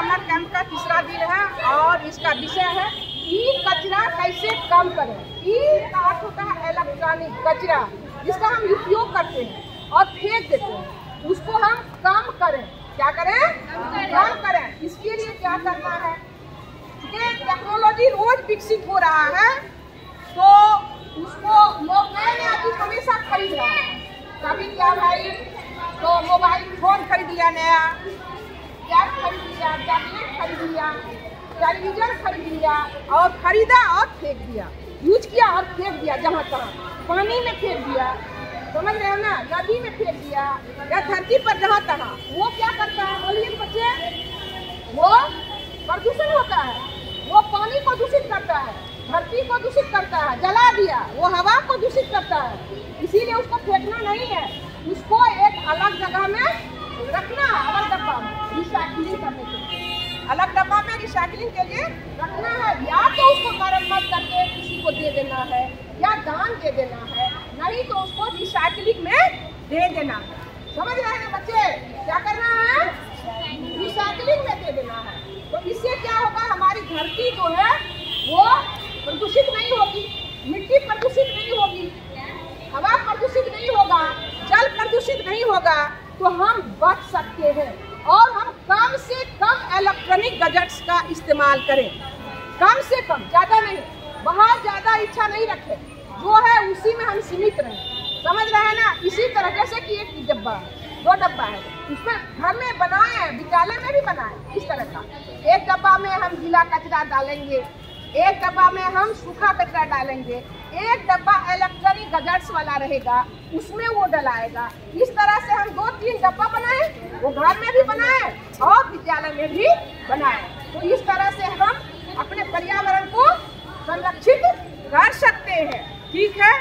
Summer camp का तीसरा दिन है और इसका विषय है ई कचरा कैसे कम करें? ई का अर्थ होता है इलेक्ट्रॉनिक कचरा जिसका हम उपयोग करते हैं और फेंक देते हैं उसको हम कम करें। क्या करें? कम करें। इसके लिए क्या करना है? ये टेक्नोलॉजी रोज विकसित हो रहा है तो उसको लोग नए नया चीज़ हमेशा खरीद रहा है। कभी क्या भाई? तो मोबाइल फ़ोन खरीद लिया नया। गैस खरीद खरीद लिया टेलीविज़न खरीद लिया और खरीदा और फेंक दिया। यूज़ किया और फेंक दिया, जहाँ तहाँ। पानी में फेंक दिया, समझ रहे हो ना? नदी में फेंक दिया या धरती पर जहाँ तहाँ। वो क्या करता है? बोलिए बच्चे, वो प्रदूषण होता है। वो पानी को दूषित करता है, धरती को दूषित करता है, जला दिया, वो हवा को दूषित करता है। इसीलिए उसको फेंकना नहीं है। उसको एक अलग जगह में रखना, अलग के लिए रखना है। या तो उसको मरम्मत करके किसी को दे देना है, या दान दे देना है, नहीं तो उसको रिसाइकलिंग में दे देना है। समझ रहे हैं बच्चे? क्या करना है? रिसाइकलिंग में दे देना है। तो इससे क्या होगा? हमारी धरती जो है, वो प्रदूषित नहीं होगी। मिट्टी प्रदूषित नहीं होगी। हवा प्रदूषित नहीं होगा। जल प्रदूषित नहीं होगा। तो हम बच सकते हैं। और हम कम से कम इलेक्ट्रॉनिक गजट्स का इस्तेमाल करें। कम से कम, ज़्यादा नहीं, बहुत ज़्यादा इच्छा नहीं रखें। जो है, उसी में हम सीमित रहें। समझ रहे हैं ना? इसी तरह जैसे कि एक डब्बा, दो डब्बा है। उसमें घर में बनाए हैं, विद्यालय में भी बनाए इस तरह का। एक डब्बा में हम गीला कचरा डालेंगे, एक डब्बा में हम सूखा कचरा डालेंगे। एक डब्बा इलेक्ट्रॉनिक गजट्स वाला रहेगा। उसमें वो डलाएगा। इस तरह से हम दो तीन डब्बा बनाए, वो घर में भी बनाए और विद्यालय में भी बनाए। तो इस तरह से हम अपने पर्यावरण को संरक्षित कर सकते हैं। ठीक है?